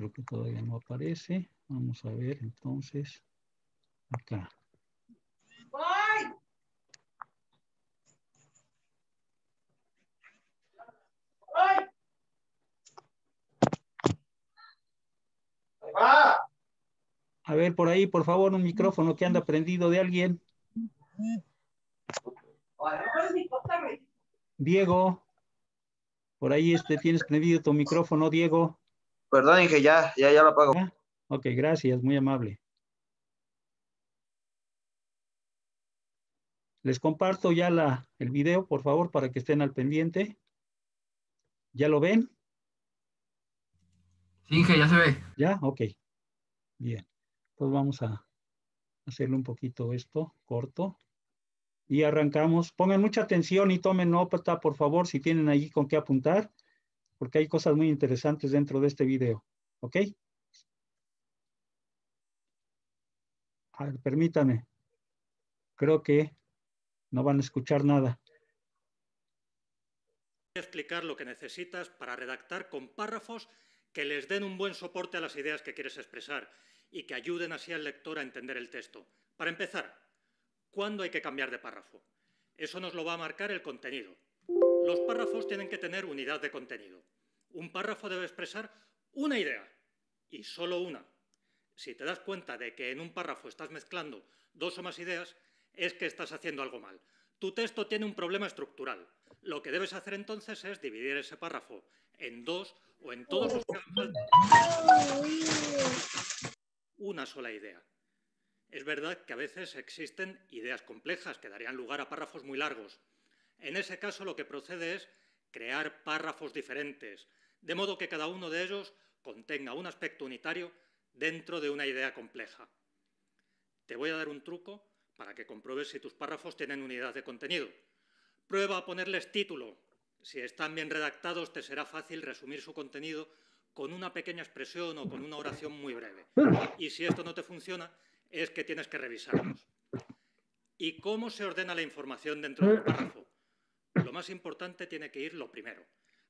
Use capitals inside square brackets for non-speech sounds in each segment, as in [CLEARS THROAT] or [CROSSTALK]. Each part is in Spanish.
Creo que todavía no aparece. Vamos a ver entonces acá. A ver, por ahí, por favor, un micrófono que anda prendido de alguien. Diego, por ahí este, tienes prendido tu micrófono, Diego. Perdón, que ya, ya, ya lo apago. Ok, gracias, muy amable. Les comparto ya la, el video, por favor, para que estén al pendiente. ¿Ya lo ven? Sí, Inge, ya se ve. ¿Ya? Ok. Bien. Pues vamos a hacerle un poquito esto corto. Y arrancamos. Pongan mucha atención y tomen nota, por favor, si tienen allí con qué apuntar, porque hay cosas muy interesantes dentro de este video. ¿Ok? A ver, permítame. Creo que no van a escuchar nada. Explicar lo que necesitas para redactar con párrafos que les den un buen soporte a las ideas que quieres expresar y que ayuden así al lector a entender el texto. Para empezar, ¿cuándo hay que cambiar de párrafo? Eso nos lo va a marcar el contenido. Los párrafos tienen que tener unidad de contenido. Un párrafo debe expresar una idea y solo una. Si te das cuenta de que en un párrafo estás mezclando dos o más ideas, es que estás haciendo algo mal. Tu texto tiene un problema estructural. Lo que debes hacer entonces es dividir ese párrafo en dos o en todos los que una sola idea. Es verdad que a veces existen ideas complejas que darían lugar a párrafos muy largos. En ese caso lo que procede es crear párrafos diferentes, de modo que cada uno de ellos contenga un aspecto unitario dentro de una idea compleja. Te voy a dar un truco para que compruebes si tus párrafos tienen unidad de contenido. Prueba a ponerles título. Si están bien redactados, te será fácil resumir su contenido con una pequeña expresión o con una oración muy breve. Y si esto no te funciona, es que tienes que revisarlos. ¿Y cómo se ordena la información dentro del párrafo? Lo más importante tiene que ir lo primero.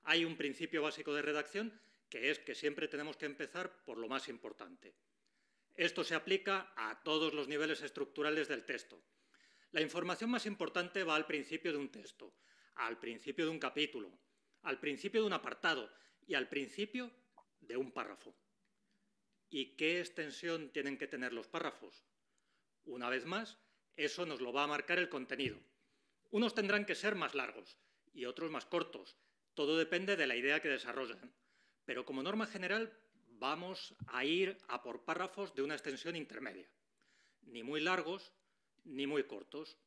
Hay un principio básico de redacción que es que siempre tenemos que empezar por lo más importante. Esto se aplica a todos los niveles estructurales del texto. La información más importante va al principio de un texto, al principio de un capítulo, al principio de un apartado y al principio de un párrafo. ¿Y qué extensión tienen que tener los párrafos? Una vez más, eso nos lo va a marcar el contenido. Unos tendrán que ser más largos y otros más cortos. Todo depende de la idea que desarrollan. Pero como norma general, vamos a ir a por párrafos de una extensión intermedia. Ni muy largos, ni muy cortos.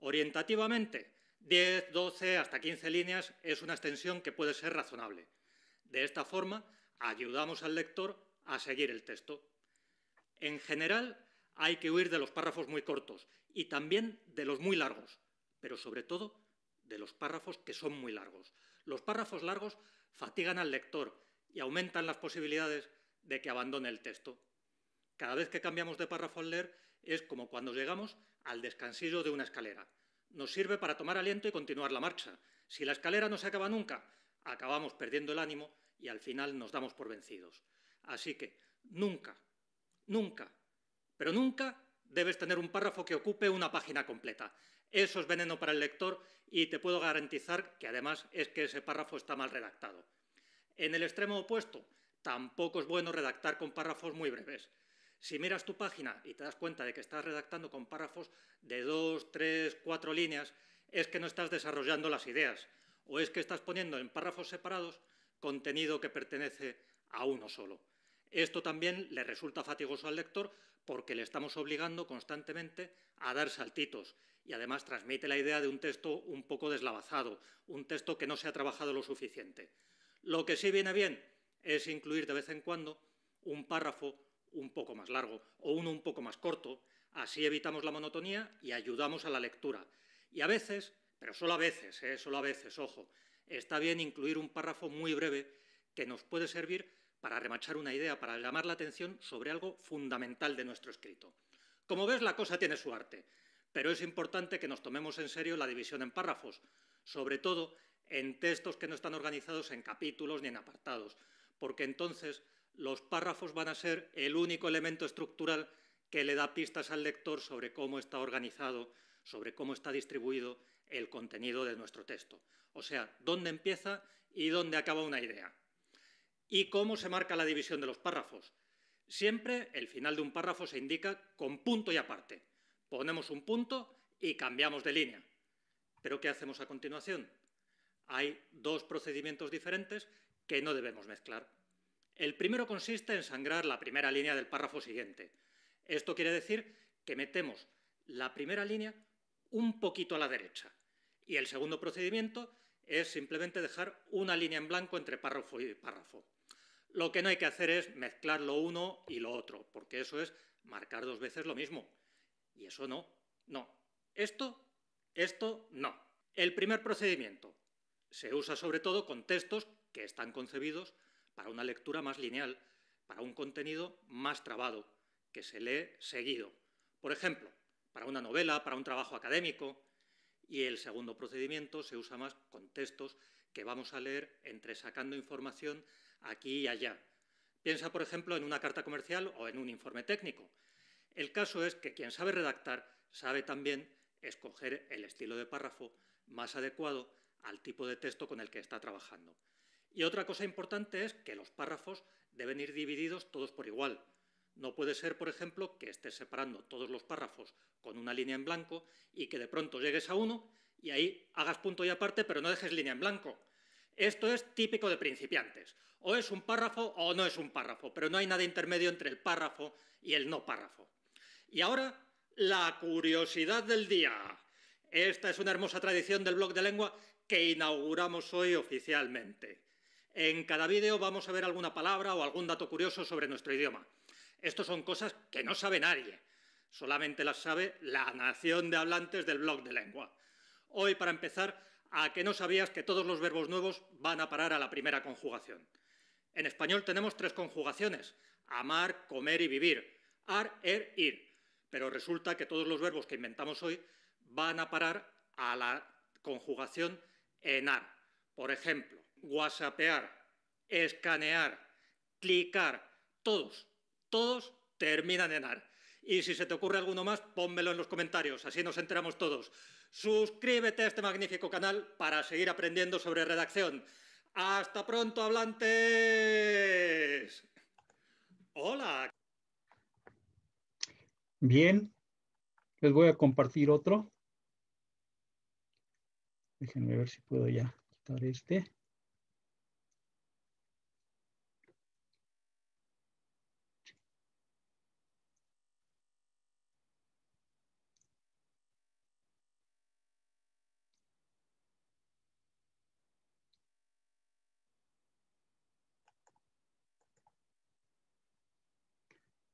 Orientativamente, 10, 12, hasta 15 líneas es una extensión que puede ser razonable. De esta forma, ayudamos al lector a seguir el texto. En general, hay que huir de los párrafos muy cortos y también de los muy largos, pero sobre todo de los párrafos que son muy largos. Los párrafos largos fatigan al lector y aumentan las posibilidades de que abandone el texto. Cada vez que cambiamos de párrafo al leer es como cuando llegamos al descansillo de una escalera. Nos sirve para tomar aliento y continuar la marcha. Si la escalera no se acaba nunca, acabamos perdiendo el ánimo y al final nos damos por vencidos. Así que nunca, nunca, pero nunca debes tener un párrafo que ocupe una página completa. Eso es veneno para el lector y te puedo garantizar que además es que ese párrafo está mal redactado. En el extremo opuesto, tampoco es bueno redactar con párrafos muy breves. Si miras tu página y te das cuenta de que estás redactando con párrafos de dos, tres, cuatro líneas, es que no estás desarrollando las ideas o es que estás poniendo en párrafos separados contenido que pertenece a uno solo. Esto también le resulta fatigoso al lector porque le estamos obligando constantemente a dar saltitos y además transmite la idea de un texto un poco deslavazado, un texto que no se ha trabajado lo suficiente. Lo que sí viene bien es incluir de vez en cuando un párrafo un poco más largo o uno un poco más corto, así evitamos la monotonía y ayudamos a la lectura. Y a veces, pero solo a veces, ¿eh? solo a veces, ojo, está bien incluir un párrafo muy breve que nos puede servir para remachar una idea, para llamar la atención sobre algo fundamental de nuestro escrito. Como ves, la cosa tiene su arte, pero es importante que nos tomemos en serio la división en párrafos, sobre todo en textos que no están organizados en capítulos ni en apartados, porque entonces los párrafos van a ser el único elemento estructural que le da pistas al lector sobre cómo está organizado, sobre cómo está distribuido el contenido de nuestro texto. O sea, dónde empieza y dónde acaba una idea. ¿Y cómo se marca la división de los párrafos? Siempre el final de un párrafo se indica con punto y aparte. Ponemos un punto y cambiamos de línea. ¿Pero qué hacemos a continuación? Hay dos procedimientos diferentes que no debemos mezclar. El primero consiste en sangrar la primera línea del párrafo siguiente. Esto quiere decir que metemos la primera línea un poquito a la derecha. Y el segundo procedimiento es simplemente dejar una línea en blanco entre párrafo y párrafo. Lo que no hay que hacer es mezclar lo uno y lo otro, porque eso es marcar dos veces lo mismo. Y eso no, no. Esto, esto no. El primer procedimiento se usa sobre todo con textos que están concebidos para una lectura más lineal, para un contenido más trabado, que se lee seguido. Por ejemplo, para una novela, para un trabajo académico. Y el segundo procedimiento se usa más con textos que vamos a leer entresacando información aquí y allá. Piensa, por ejemplo, en una carta comercial o en un informe técnico. El caso es que quien sabe redactar sabe también escoger el estilo de párrafo más adecuado al tipo de texto con el que está trabajando. Y otra cosa importante es que los párrafos deben ir divididos todos por igual. No puede ser, por ejemplo, que estés separando todos los párrafos con una línea en blanco y que de pronto llegues a uno y ahí hagas punto y aparte, pero no dejes línea en blanco. Esto es típico de principiantes. O es un párrafo o no es un párrafo, pero no hay nada intermedio entre el párrafo y el no párrafo. Y ahora, la curiosidad del día. Esta es una hermosa tradición del blog de lengua que inauguramos hoy oficialmente. En cada vídeo vamos a ver alguna palabra o algún dato curioso sobre nuestro idioma. Estos son cosas que no sabe nadie, solamente las sabe la nación de hablantes del blog de lengua. Hoy, para empezar, a que no sabías que todos los verbos nuevos van a parar a la primera conjugación. En español tenemos tres conjugaciones, amar, comer y vivir, ar, er, ir. Pero resulta que todos los verbos que inventamos hoy van a parar a la conjugación enar. Por ejemplo, whatsappear, escanear, clicar, todos, todos terminan en AR. Y si se te ocurre alguno más, pónmelo en los comentarios, así nos enteramos todos. Suscríbete a este magnífico canal para seguir aprendiendo sobre redacción. ¡Hasta pronto, hablantes! Hola. Bien, les voy a compartir otro. Déjenme ver si puedo ya quitar este.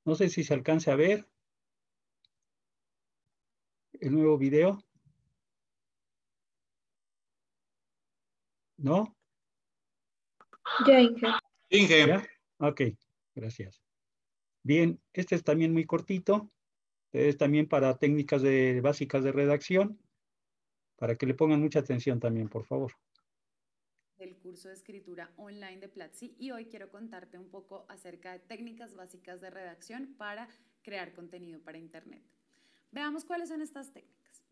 No sé si se alcance a ver el nuevo video. ¿No? Ya, Inge. Inge. ¿Ya? Ok, gracias. Bien, este es también muy cortito. Es también para técnicas de, básicas de redacción. Para que le pongan mucha atención también, por favor del curso de escritura online de Platzi y hoy quiero contarte un poco acerca de técnicas básicas de redacción para crear contenido para Internet. Veamos cuáles son estas técnicas.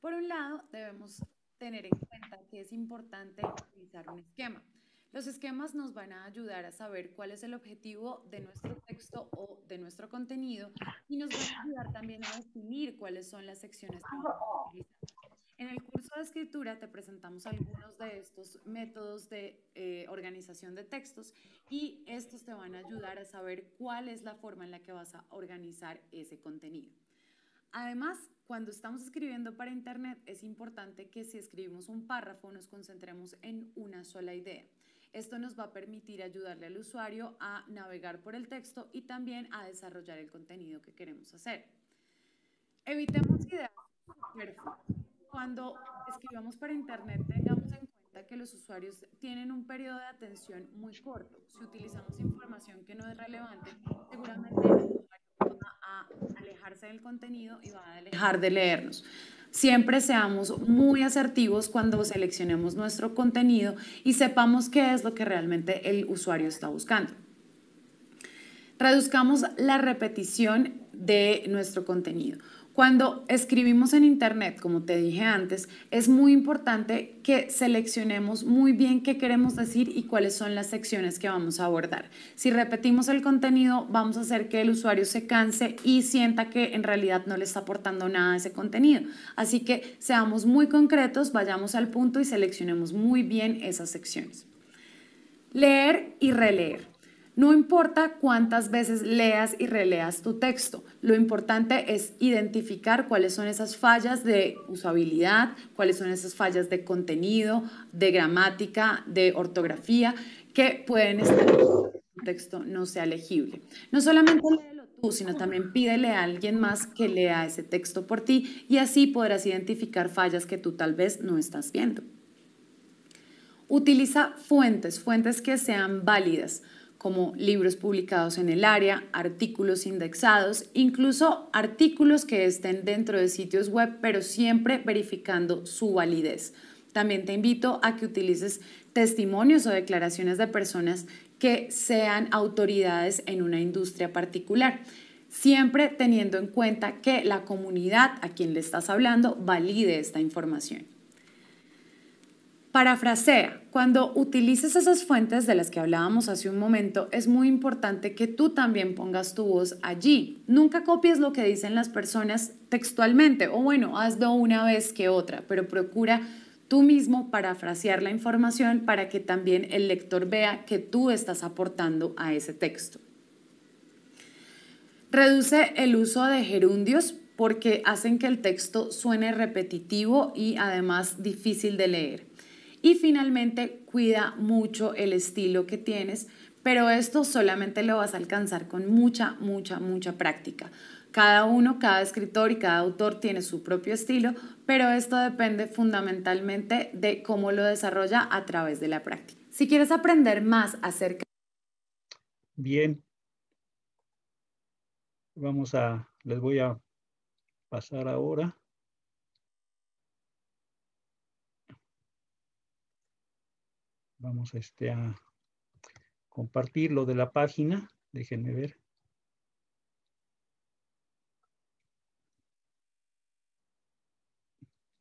Por un lado, debemos tener en cuenta que es importante utilizar un esquema. Los esquemas nos van a ayudar a saber cuál es el objetivo de nuestro texto o de nuestro contenido y nos van a ayudar también a definir cuáles son las secciones que vamos a utilizar. En el curso de escritura te presentamos algunos de estos métodos de eh, organización de textos y estos te van a ayudar a saber cuál es la forma en la que vas a organizar ese contenido. Además, cuando estamos escribiendo para Internet es importante que si escribimos un párrafo nos concentremos en una sola idea. Esto nos va a permitir ayudarle al usuario a navegar por el texto y también a desarrollar el contenido que queremos hacer. Evitemos ideas superfluas cuando escribamos para Internet, tengamos en cuenta que los usuarios tienen un periodo de atención muy corto. Si utilizamos información que no es relevante, seguramente el usuario va a alejarse del contenido y va a dejar de leernos. Siempre seamos muy asertivos cuando seleccionemos nuestro contenido y sepamos qué es lo que realmente el usuario está buscando. Reduzcamos la repetición de nuestro contenido. Cuando escribimos en Internet, como te dije antes, es muy importante que seleccionemos muy bien qué queremos decir y cuáles son las secciones que vamos a abordar. Si repetimos el contenido, vamos a hacer que el usuario se canse y sienta que en realidad no le está aportando nada a ese contenido. Así que seamos muy concretos, vayamos al punto y seleccionemos muy bien esas secciones. Leer y releer. No importa cuántas veces leas y releas tu texto, lo importante es identificar cuáles son esas fallas de usabilidad, cuáles son esas fallas de contenido, de gramática, de ortografía, que pueden estar en que texto no sea legible. No solamente léelo tú, sino también pídele a alguien más que lea ese texto por ti y así podrás identificar fallas que tú tal vez no estás viendo. Utiliza fuentes, fuentes que sean válidas como libros publicados en el área, artículos indexados, incluso artículos que estén dentro de sitios web, pero siempre verificando su validez. También te invito a que utilices testimonios o declaraciones de personas que sean autoridades en una industria particular, siempre teniendo en cuenta que la comunidad a quien le estás hablando valide esta información. Parafrasea. Cuando utilices esas fuentes de las que hablábamos hace un momento, es muy importante que tú también pongas tu voz allí. Nunca copies lo que dicen las personas textualmente, o bueno, hazlo una vez que otra, pero procura tú mismo parafrasear la información para que también el lector vea que tú estás aportando a ese texto. Reduce el uso de gerundios porque hacen que el texto suene repetitivo y además difícil de leer. Y finalmente, cuida mucho el estilo que tienes, pero esto solamente lo vas a alcanzar con mucha, mucha, mucha práctica. Cada uno, cada escritor y cada autor tiene su propio estilo, pero esto depende fundamentalmente de cómo lo desarrolla a través de la práctica. Si quieres aprender más acerca... Bien. Vamos a, les voy a pasar ahora. Vamos este, a compartir lo de la página. Déjenme ver.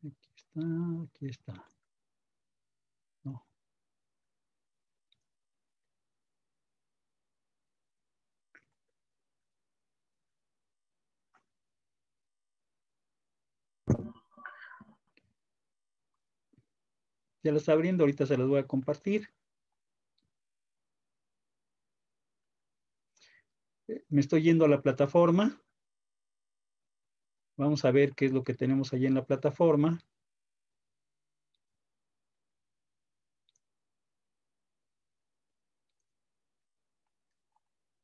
Aquí está, aquí está. Ya lo está abriendo, ahorita se los voy a compartir. Eh, me estoy yendo a la plataforma. Vamos a ver qué es lo que tenemos allí en la plataforma.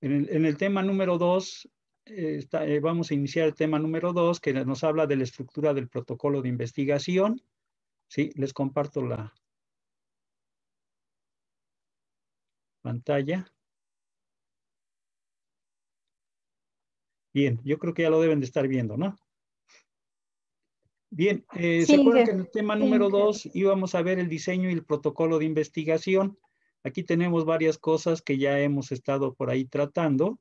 En el, tema número dos, eh, eh, vamos a iniciar el tema número dos, que nos habla de la estructura del protocolo de investigación. Sí, les comparto la pantalla. Bien, yo creo que ya lo deben de estar viendo, ¿no? Bien, eh, ¿se acuerdan que en el tema número dos íbamos a ver el diseño y el protocolo de investigación? Aquí tenemos varias cosas que ya hemos estado por ahí tratando.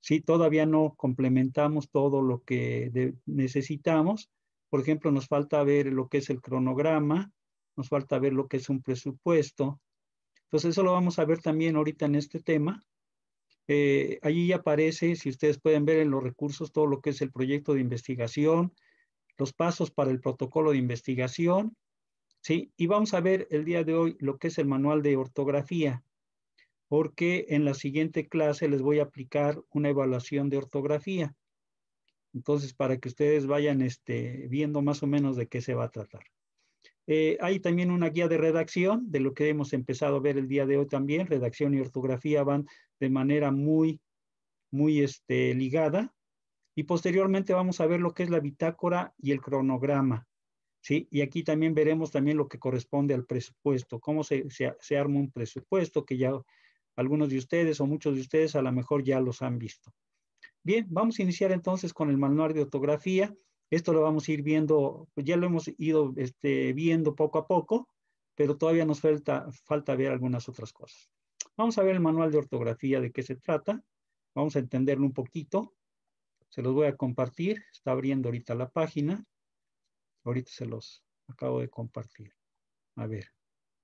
Sí, todavía no complementamos todo lo que necesitamos, por ejemplo, nos falta ver lo que es el cronograma, nos falta ver lo que es un presupuesto. Entonces, eso lo vamos a ver también ahorita en este tema. Eh, allí aparece, si ustedes pueden ver en los recursos, todo lo que es el proyecto de investigación, los pasos para el protocolo de investigación, ¿sí? Y vamos a ver el día de hoy lo que es el manual de ortografía, porque en la siguiente clase les voy a aplicar una evaluación de ortografía. Entonces, para que ustedes vayan este, viendo más o menos de qué se va a tratar. Eh, hay también una guía de redacción, de lo que hemos empezado a ver el día de hoy también. Redacción y ortografía van de manera muy, muy este, ligada. Y posteriormente vamos a ver lo que es la bitácora y el cronograma. ¿sí? Y aquí también veremos también lo que corresponde al presupuesto, cómo se, se, se arma un presupuesto, que ya algunos de ustedes o muchos de ustedes a lo mejor ya los han visto. Bien, vamos a iniciar entonces con el manual de ortografía. Esto lo vamos a ir viendo, pues ya lo hemos ido este, viendo poco a poco, pero todavía nos falta, falta ver algunas otras cosas. Vamos a ver el manual de ortografía de qué se trata. Vamos a entenderlo un poquito. Se los voy a compartir. Está abriendo ahorita la página. Ahorita se los acabo de compartir. A ver.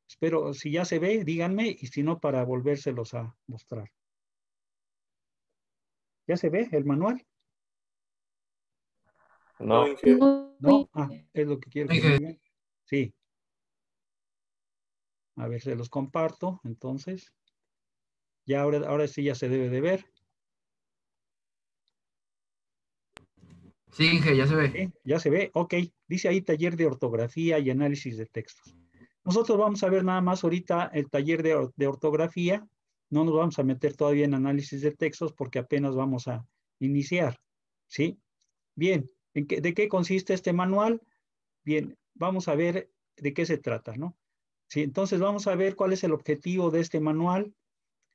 Espero, si ya se ve, díganme, y si no, para volvérselos a mostrar. ¿Ya se ve el manual? No. No, ah, es lo que quiero que. Sí. A ver, se los comparto, entonces. Ya ahora, ahora sí ya se debe de ver. Sí, Inge, ya se ve. ¿Sí? Ya se ve, ok. Dice ahí taller de ortografía y análisis de textos. Nosotros vamos a ver nada más ahorita el taller de, de ortografía. No nos vamos a meter todavía en análisis de textos porque apenas vamos a iniciar. ¿Sí? Bien, ¿en qué, ¿de qué consiste este manual? Bien, vamos a ver de qué se trata, ¿no? Sí, entonces vamos a ver cuál es el objetivo de este manual.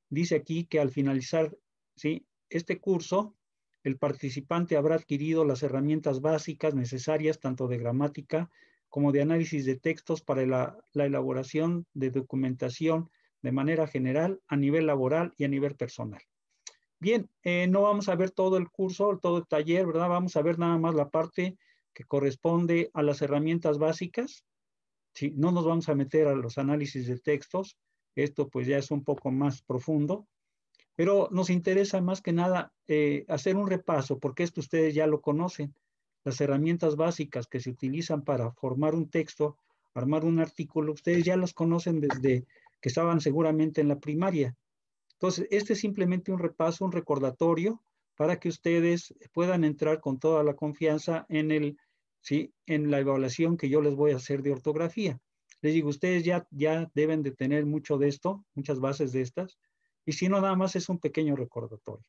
Dice aquí que al finalizar ¿sí? este curso, el participante habrá adquirido las herramientas básicas necesarias tanto de gramática como de análisis de textos para la, la elaboración de documentación de manera general a nivel laboral y a nivel personal. Bien, eh, no vamos a ver todo el curso, todo el taller, ¿verdad? Vamos a ver nada más la parte que corresponde a las herramientas básicas. Sí, no nos vamos a meter a los análisis de textos, esto pues ya es un poco más profundo, pero nos interesa más que nada eh, hacer un repaso, porque esto ustedes ya lo conocen, las herramientas básicas que se utilizan para formar un texto, armar un artículo, ustedes ya los conocen desde que estaban seguramente en la primaria. Entonces, este es simplemente un repaso, un recordatorio para que ustedes puedan entrar con toda la confianza en, el, ¿sí? en la evaluación que yo les voy a hacer de ortografía. Les digo, ustedes ya, ya deben de tener mucho de esto, muchas bases de estas, y si no, nada más es un pequeño recordatorio.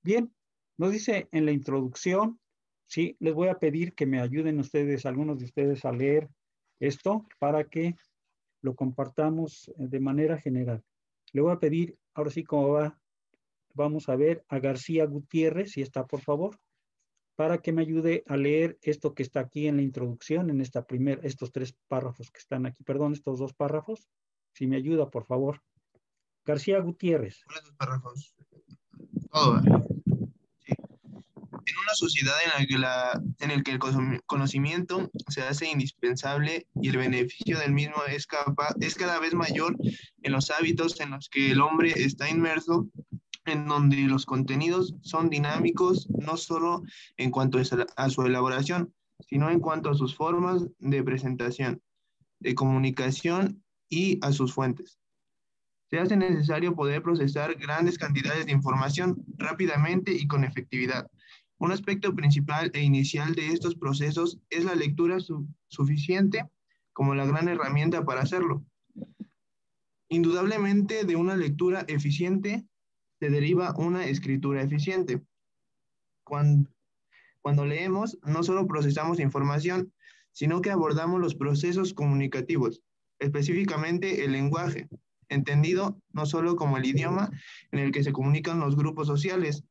Bien, nos dice en la introducción, sí, les voy a pedir que me ayuden ustedes, algunos de ustedes, a leer esto para que lo compartamos de manera general. Le voy a pedir, ahora sí, como va, vamos a ver a García Gutiérrez, si está, por favor, para que me ayude a leer esto que está aquí en la introducción, en esta primer, estos tres párrafos que están aquí, perdón, estos dos párrafos. Si me ayuda, por favor. García Gutiérrez. párrafos. Todo. Una sociedad en la que, el conocimiento se hace indispensable y el beneficio del mismo es, es cada vez mayor en los hábitos en los que el hombre está inmerso, en donde los contenidos son dinámicos no solo en cuanto a su elaboración, sino en cuanto a sus formas de presentación, de comunicación y a sus fuentes se hace necesario poder procesar grandes cantidades de información rápidamente y con efectividad. Un aspecto principal e inicial de estos procesos es la lectura suficiente como la gran herramienta para hacerlo. Indudablemente de una lectura eficiente se deriva una escritura eficiente. Cuando, cuando leemos, no solo procesamos información, sino que abordamos los procesos comunicativos, específicamente el lenguaje, entendido no solo como el idioma en el que se comunican los grupos sociales,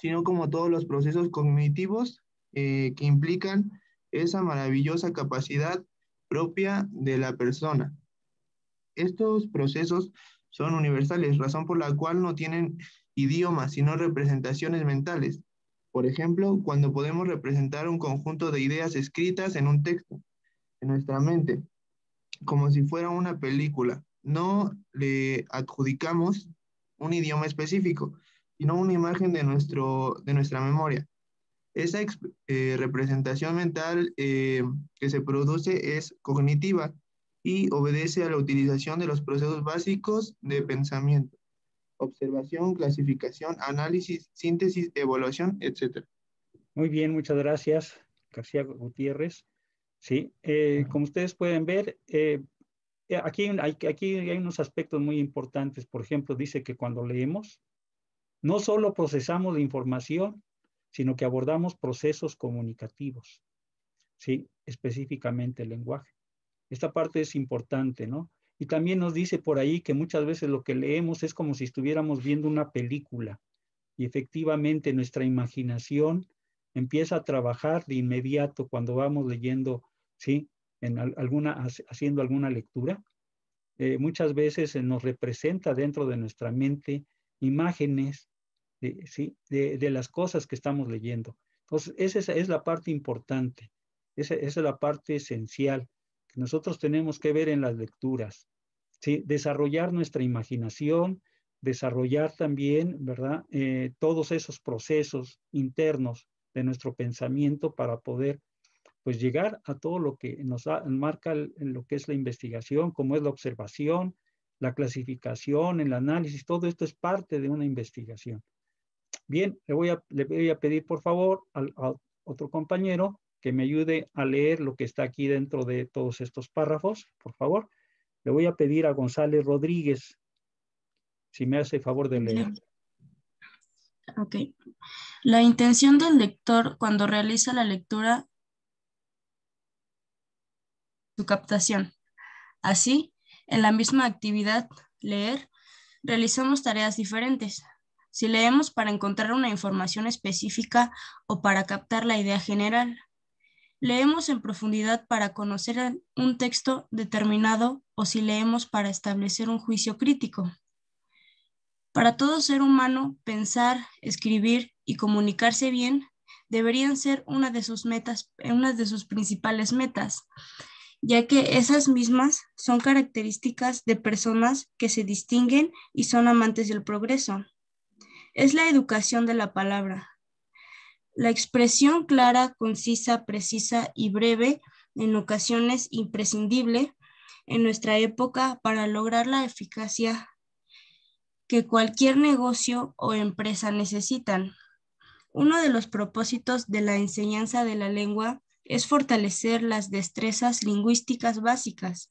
sino como todos los procesos cognitivos eh, que implican esa maravillosa capacidad propia de la persona. Estos procesos son universales, razón por la cual no tienen idioma, sino representaciones mentales. Por ejemplo, cuando podemos representar un conjunto de ideas escritas en un texto, en nuestra mente, como si fuera una película no le adjudicamos un idioma específico, sino una imagen de, nuestro, de nuestra memoria. Esa eh, representación mental eh, que se produce es cognitiva y obedece a la utilización de los procesos básicos de pensamiento, observación, clasificación, análisis, síntesis, evaluación, etc. Muy bien, muchas gracias, García Gutiérrez. Sí, eh, como ustedes pueden ver, aquí hay, aquí hay unos aspectos muy importantes. Por ejemplo, dice que cuando leemos, no solo procesamos la información, sino que abordamos procesos comunicativos, ¿sí? Específicamente el lenguaje. Esta parte es importante, ¿no? Y también nos dice por ahí que muchas veces lo que leemos es como si estuviéramos viendo una película y efectivamente nuestra imaginación empieza a trabajar de inmediato cuando vamos leyendo, ¿sí? en alguna, haciendo alguna lectura, eh, muchas veces nos representa dentro de nuestra mente imágenes de, ¿sí? de, las cosas que estamos leyendo. Entonces, esa es, la parte importante, esa, esa, es la parte esencial que nosotros tenemos que ver en las lecturas. ¿sí? Desarrollar nuestra imaginación, desarrollar también, ¿verdad? Eh, todos esos procesos internos de nuestro pensamiento para poder pues llegar a todo lo que nos marca lo que es la investigación, como es la observación, la clasificación, el análisis, todo esto es parte de una investigación. Bien, le voy a, le voy a pedir por favor al, a otro compañero que me ayude a leer lo que está aquí dentro de todos estos párrafos, por favor. Le voy a pedir a González Rodríguez, si me hace favor de leer. Ok. La intención del lector cuando realiza la lectura, su captación. Así, en la misma actividad, leer, realizamos tareas diferentes. Si leemos para encontrar una información específica o para captar la idea general, leemos en profundidad para conocer un texto determinado o si leemos para establecer un juicio crítico. Para todo ser humano, pensar, escribir y comunicarse bien deberían ser una de sus metas, una de sus principales metas, ya que esas mismas son características de personas que se distinguen y son amantes del progreso. Es la educación de la palabra, la expresión clara, concisa, precisa y breve, en ocasiones imprescindible en nuestra época para lograr la eficacia que cualquier negocio o empresa necesitan. Uno de los propósitos de la enseñanza de la lengua es fortalecer las destrezas lingüísticas básicas.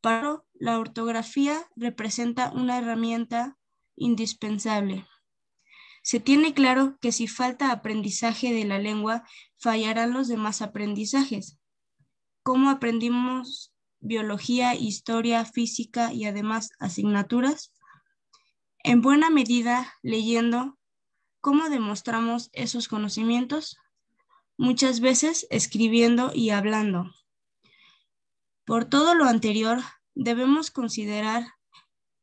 Para la ortografía representa una herramienta indispensable. Se tiene claro que si falta aprendizaje de la lengua, fallarán los demás aprendizajes. ¿Cómo aprendimos biología, historia, física y además asignaturas? En buena medida leyendo. ¿Cómo demostramos esos conocimientos? Muchas veces escribiendo y hablando. Por todo lo anterior, debemos considerar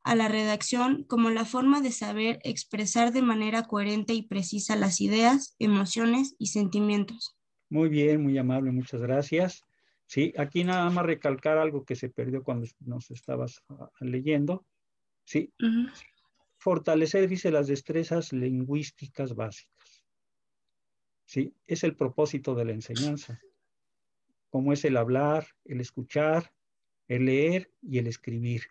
a la redacción como la forma de saber expresar de manera coherente y precisa las ideas, emociones y sentimientos. Muy bien, muy amable, muchas gracias. Sí, aquí nada más recalcar algo que se perdió cuando nos estabas ah, leyendo. Sí, fortalecer, dice, las destrezas lingüísticas básicas. Sí, es el propósito de la enseñanza, como es el hablar, el escuchar, el leer y el escribir.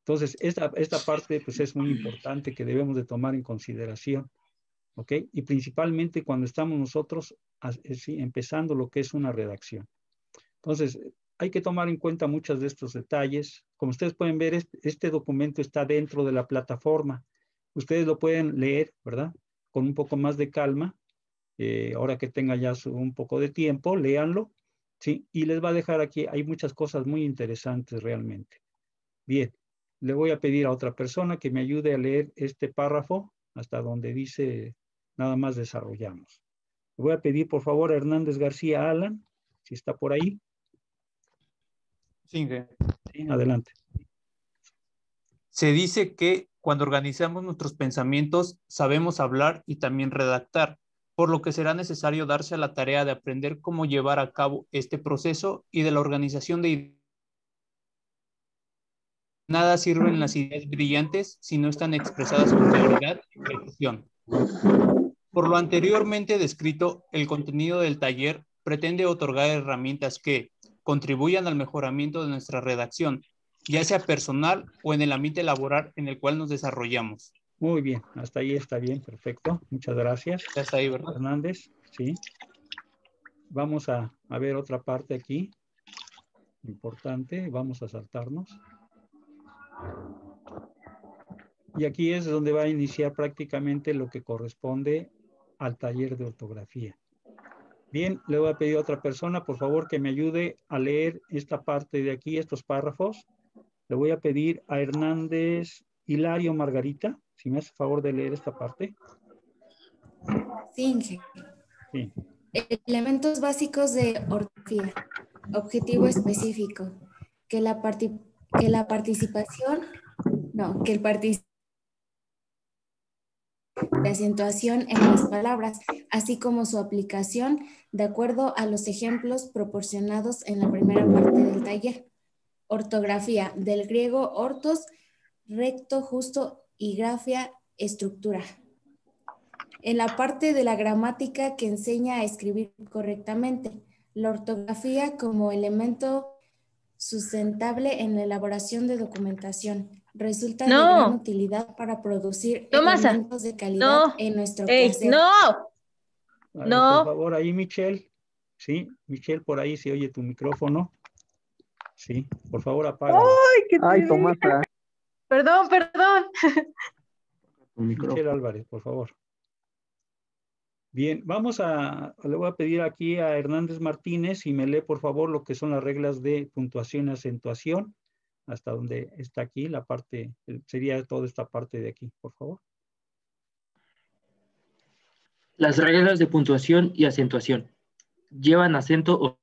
Entonces, esta, esta parte pues, es muy importante que debemos de tomar en consideración, ¿ok? Y principalmente cuando estamos nosotros eh, empezando lo que es una redacción. Entonces, hay que tomar en cuenta muchos de estos detalles. Como ustedes pueden ver, este, documento está dentro de la plataforma. Ustedes lo pueden leer, ¿verdad? Con un poco más de calma. Eh, ahora que tenga ya un poco de tiempo, léanlo, ¿sí? Y les va a dejar aquí, hay muchas cosas muy interesantes realmente. Bien, le voy a pedir a otra persona que me ayude a leer este párrafo hasta donde dice nada más desarrollamos. Le voy a pedir por favor a Hernández García Alan, si está por ahí. Sí, sí, adelante. Se dice que cuando organizamos nuestros pensamientos sabemos hablar y también redactar, por lo que será necesario darse a la tarea de aprender cómo llevar a cabo este proceso y de la organización de Nada sirven las ideas brillantes si no están expresadas con claridad y precisión. Por lo anteriormente descrito, el contenido del taller pretende otorgar herramientas que contribuyan al mejoramiento de nuestra redacción, ya sea personal o en el ambiente laboral en el cual nos desarrollamos. Muy bien, hasta ahí está bien, perfecto. Muchas gracias. Hasta ahí, ¿verdad? Hernández, sí. Vamos a, a ver otra parte aquí. Importante, vamos a saltarnos. Y aquí es donde va a iniciar prácticamente lo que corresponde al taller de ortografía. Bien, le voy a pedir a otra persona, por favor, que me ayude a leer esta parte de aquí, estos párrafos. Le voy a pedir a Hernández Hilario Margarita, si me hace favor de leer esta parte. Sí, sí. Elementos básicos de ortografía. Objetivo específico. Que la, que la participación No, que el participio de acentuación en las palabras, así como su aplicación de acuerdo a los ejemplos proporcionados en la primera parte del taller. Ortografía, del griego ortos, recto, justo, y grafia, estructura. En la parte de la gramática que enseña a escribir correctamente, la ortografía como elemento sustentable en la elaboración de documentación. Resulta de gran utilidad para producir elementos de calidad en nuestro quehacer. ¡No! no. Por favor, ahí, Michelle. Sí, Michelle, por ahí se oye tu micrófono. Sí, por favor, apaga. ¡Ay, qué Ay, Tomasa. Perdón, perdón. Michelle Álvarez, por favor. Bien, vamos a, le voy a pedir aquí a Hernández Martínez y me lee por favor lo que son las reglas de puntuación y acentuación, hasta donde está aquí la parte, sería toda esta parte de aquí, por favor. Las reglas de puntuación y acentuación llevan acento o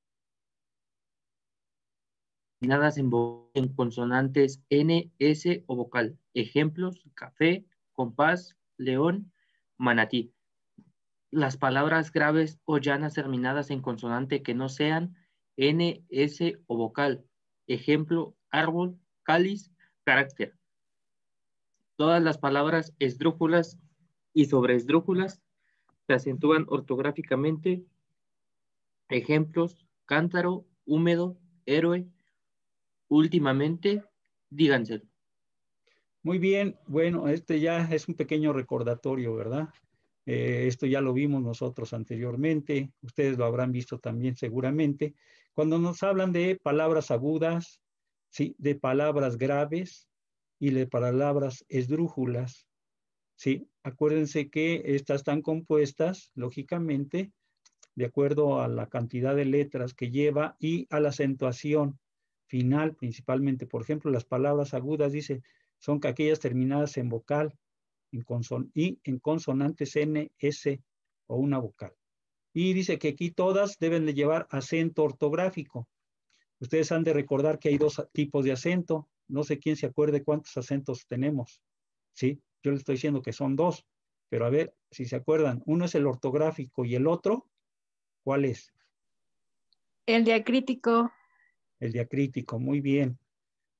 en, en consonantes N, S o vocal. Ejemplos, café, compás, león, manatí las palabras graves o llanas terminadas en consonante que no sean N, S o vocal. Ejemplo, árbol, cáliz, carácter. Todas las palabras esdrújulas y sobreesdrújulas se acentúan ortográficamente. Ejemplos, cántaro, húmedo, héroe. Últimamente, díganse. Muy bien, bueno, este ya es un pequeño recordatorio, ¿verdad? Eh, esto ya lo vimos nosotros anteriormente, ustedes lo habrán visto también seguramente. Cuando nos hablan de palabras agudas, ¿sí? de palabras graves y de palabras esdrújulas, ¿sí? acuérdense que estas están compuestas, lógicamente, de acuerdo a la cantidad de letras que lleva y a la acentuación final principalmente. Por ejemplo, las palabras agudas, dice, son aquellas terminadas en vocal, en y en consonantes N, S o una vocal. Y dice que aquí todas deben de llevar acento ortográfico. Ustedes han de recordar que hay dos tipos de acento. No sé quién se acuerde cuántos acentos tenemos. ¿Sí? Yo le estoy diciendo que son dos. Pero a ver, si se acuerdan, uno es el ortográfico y el otro, ¿cuál es? El diacrítico. El diacrítico, muy bien.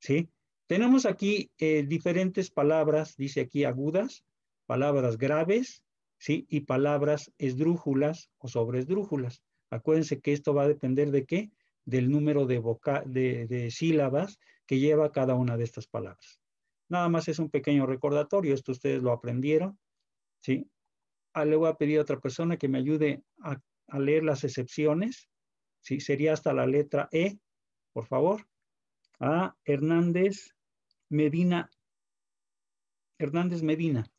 ¿Sí? Tenemos aquí eh, diferentes palabras, dice aquí agudas, palabras graves, ¿sí? Y palabras esdrújulas o sobreesdrújulas. Acuérdense que esto va a depender de qué? Del número de, de, sílabas que lleva cada una de estas palabras. Nada más es un pequeño recordatorio, esto ustedes lo aprendieron, ¿sí? Ah, le voy a pedir a otra persona que me ayude a, a leer las excepciones, ¿sí? Sería hasta la letra E, por favor a Hernández Medina. Hernández Medina.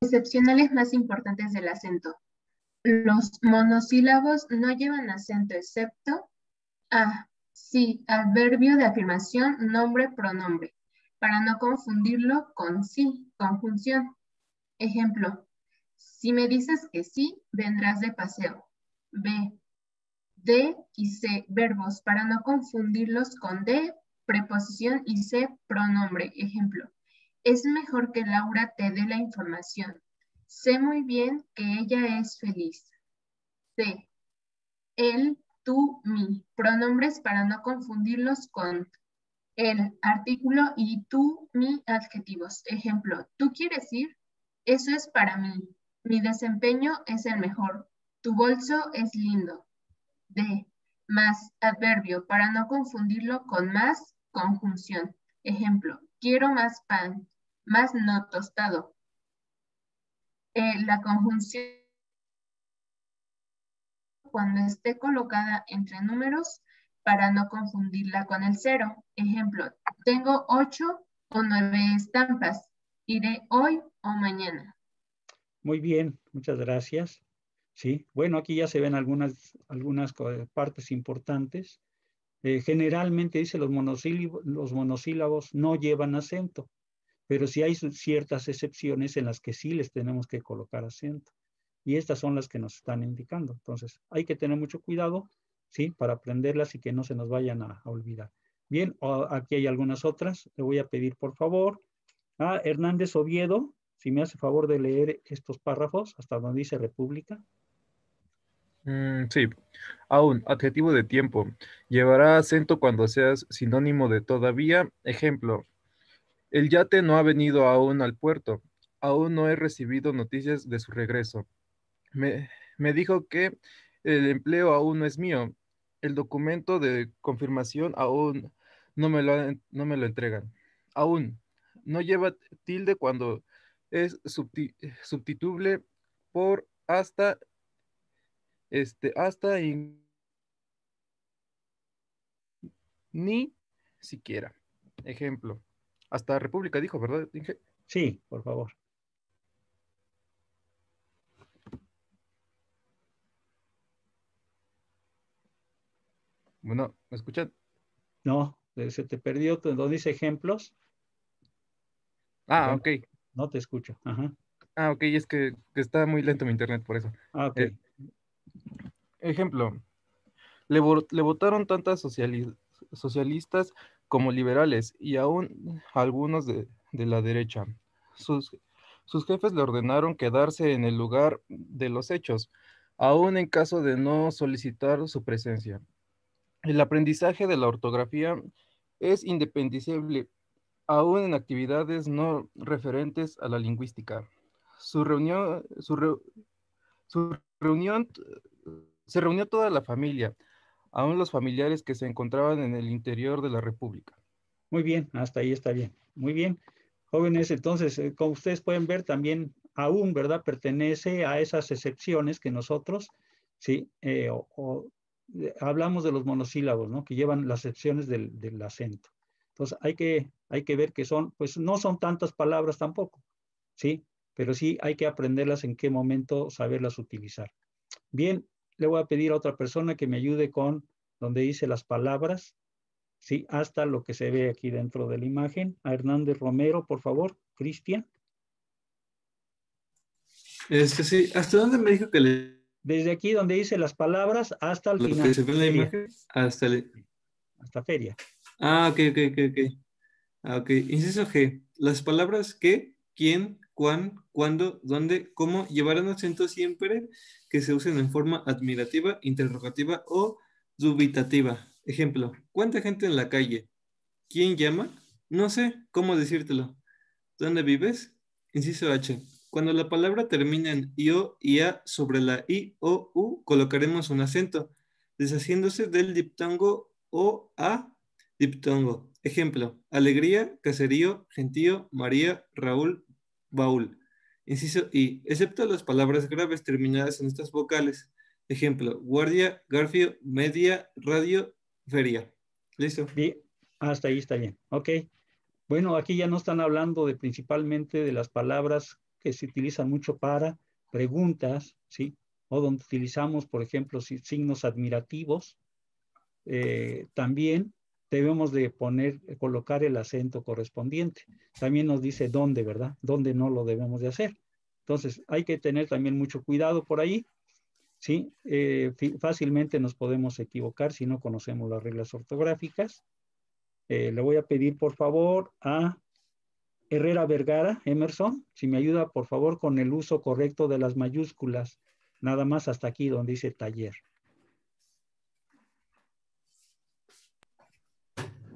Excepcionales más importantes del acento. Los monosílabos no llevan acento excepto a, sí, adverbio de afirmación, nombre, pronombre, para no confundirlo con sí, conjunción. Ejemplo, si me dices que sí, vendrás de paseo. B, de y C, verbos, para no confundirlos con de, preposición y C, pronombre. Ejemplo, es mejor que Laura te dé la información. Sé muy bien que ella es feliz. C, él, tú, mi. Pronombres para no confundirlos con el artículo y tú, mi adjetivos. Ejemplo, ¿tú quieres ir? Eso es para mí. Mi desempeño es el mejor. Tu bolso es lindo de más adverbio para no confundirlo con más conjunción. Ejemplo, quiero más pan, más no tostado. Eh, la conjunción cuando esté colocada entre números para no confundirla con el cero. Ejemplo, tengo ocho o nueve estampas. Iré hoy o mañana. Muy bien, muchas gracias. ¿Sí? Bueno, aquí ya se ven algunas, algunas partes importantes. Eh, generalmente dice los monosílabos, los monosílabos no llevan acento, pero sí hay ciertas excepciones en las que sí les tenemos que colocar acento. Y estas son las que nos están indicando. Entonces, hay que tener mucho cuidado, ¿sí? Para aprenderlas y que no se nos vayan a, olvidar. Bien, aquí hay algunas otras. Le voy a pedir, por favor, a Hernández Oviedo, si me hace favor de leer estos párrafos hasta donde dice República. Mm, sí. Aún, adjetivo de tiempo. Llevará acento cuando seas sinónimo de todavía. Ejemplo, el yate no ha venido aún al puerto. Aún no he recibido noticias de su regreso. Me, dijo que el empleo aún no es mío. El documento de confirmación aún no me lo, no me lo entregan. Aún no lleva tilde cuando es subtituble por hasta, este, hasta ni siquiera. Ejemplo. Hasta República dijo, ¿verdad? Sí, por favor. Bueno, ¿me escuchan? No, se te perdió donde dice ejemplos. Ah, ok. No te escucho. Ajá. Ah, ok, es que, está muy lento mi internet por eso. Ah, ok. Eh, ejemplo, le, votaron tantas socialistas como liberales y aún algunos de, la derecha. Sus, jefes le ordenaron quedarse en el lugar de los hechos, aún en caso de no solicitar su presencia. El aprendizaje de la ortografía es independizable aún en actividades no referentes a la lingüística. Su reunión, su, reunión se reunió toda la familia, aún los familiares que se encontraban en el interior de la República. Muy bien, hasta ahí está bien. Muy bien. Jóvenes, entonces, eh, como ustedes pueden ver, también aún, ¿verdad? Pertenece a esas excepciones que nosotros, sí, eh, o hablamos de los monosílabos, ¿no? Que llevan las excepciones del, acento. Entonces, hay que, hay que ver que son, pues no son tantas palabras tampoco, ¿sí? Pero sí hay que aprenderlas en qué momento saberlas utilizar. Bien, le voy a pedir a otra persona que me ayude con donde dice las palabras, ¿sí? Hasta lo que se ve aquí dentro de la imagen. A Hernández Romero, por favor. Cristian. Este sí, ¿hasta dónde me dijo que le desde aquí donde dice las palabras hasta el final. Que se ve la imagen, hasta, hasta feria. Ah, ok, ok, ok, ok. Ah, ok. Inciso G. Las palabras que, quién, cuán, cuándo, dónde, cómo llevarán acento siempre que se usen en forma admirativa, interrogativa o dubitativa. Ejemplo, ¿cuánta gente en la calle? ¿Quién llama? No sé, ¿cómo decírtelo? ¿Dónde vives? Inciso H. Cuando la palabra termina en io y a sobre la i o u, colocaremos un acento, deshaciéndose del diptongo o a diptongo. Ejemplo, alegría, caserío, gentío, María, Raúl, baúl. Inciso I, excepto las palabras graves terminadas en estas vocales. Ejemplo, guardia, garfio, media, radio, feria. ¿Listo? Bien, hasta ahí está bien. Ok. Bueno, aquí ya no están hablando de principalmente de las palabras que se utilizan mucho para preguntas, ¿sí? O donde utilizamos, por ejemplo, signos admirativos. Eh, también debemos de poner, colocar el acento correspondiente. También nos dice dónde, ¿verdad? Dónde no lo debemos de hacer. Entonces, hay que tener también mucho cuidado por ahí, ¿sí? Eh, fácilmente nos podemos equivocar si no conocemos las reglas ortográficas. Eh, le voy a pedir, por favor, a Herrera Vergara, Emerson, si me ayuda por favor con el uso correcto de las mayúsculas, nada más hasta aquí donde dice taller.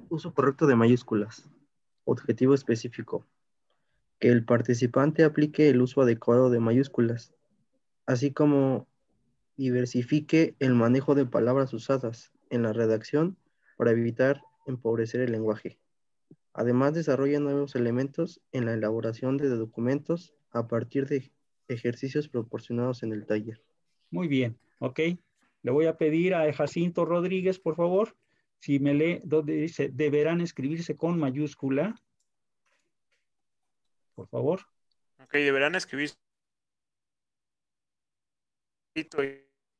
Uso correcto de mayúsculas. Objetivo específico. Que el participante aplique el uso adecuado de mayúsculas, así como diversifique el manejo de palabras usadas en la redacción para evitar empobrecer el lenguaje. Además, desarrolla nuevos elementos en la elaboración de documentos a partir de ejercicios proporcionados en el taller. Muy bien, ok. Le voy a pedir a Jacinto Rodríguez, por favor, si me lee donde dice, deberán escribirse con mayúscula. Por favor. Ok, deberán escribir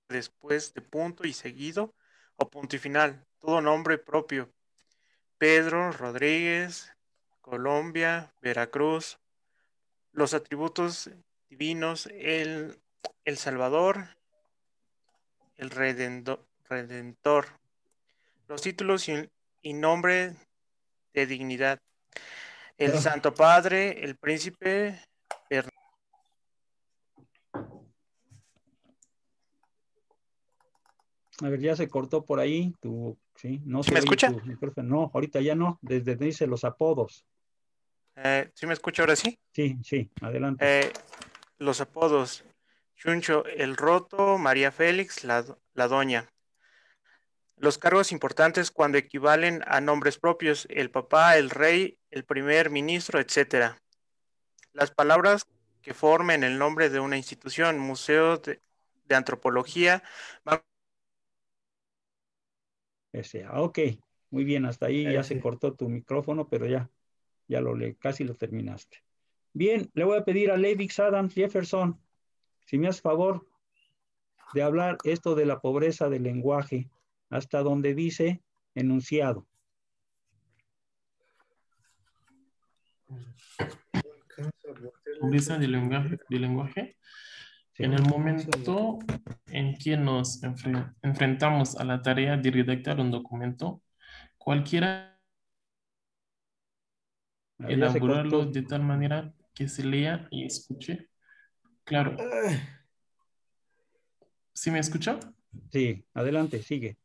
después de punto y seguido o punto y final, todo nombre propio Pedro, Rodríguez, Colombia, Veracruz, los atributos divinos, el, el Salvador, el Redentor, los títulos y nombre de dignidad. El. Santo Padre, el Príncipe Bernardo. A ver, ya se cortó por ahí. Tu, sí, no ¿Sí se me escucha? tu. No, ahorita ya no. Desde dice los apodos. Eh, ¿Sí me escucha ahora sí? Sí, sí, adelante. Eh, los apodos. Chuncho, el Roto, María Félix, la, la Doña. Los cargos importantes cuando equivalen a nombres propios, el papá, el rey, el primer ministro, etc. Las palabras que formen el nombre de una institución, museo de, de antropología, ah, ok, muy bien, hasta ahí ya se cortó tu micrófono, pero ya, ya lo le, casi lo terminaste. Bien, le voy a pedir a Levix Adams Jefferson, si me hace favor de hablar esto de la pobreza del lenguaje, hasta donde dice enunciado. pobreza del lenguaje, del lenguaje. En el momento en que nos enfre- enfrentamos a la tarea de redactar un documento, cualquiera Ah, elaborarlo de tal manera que se lea y escuche. Claro. ¿Sí me escucha? Sí, adelante, sigue.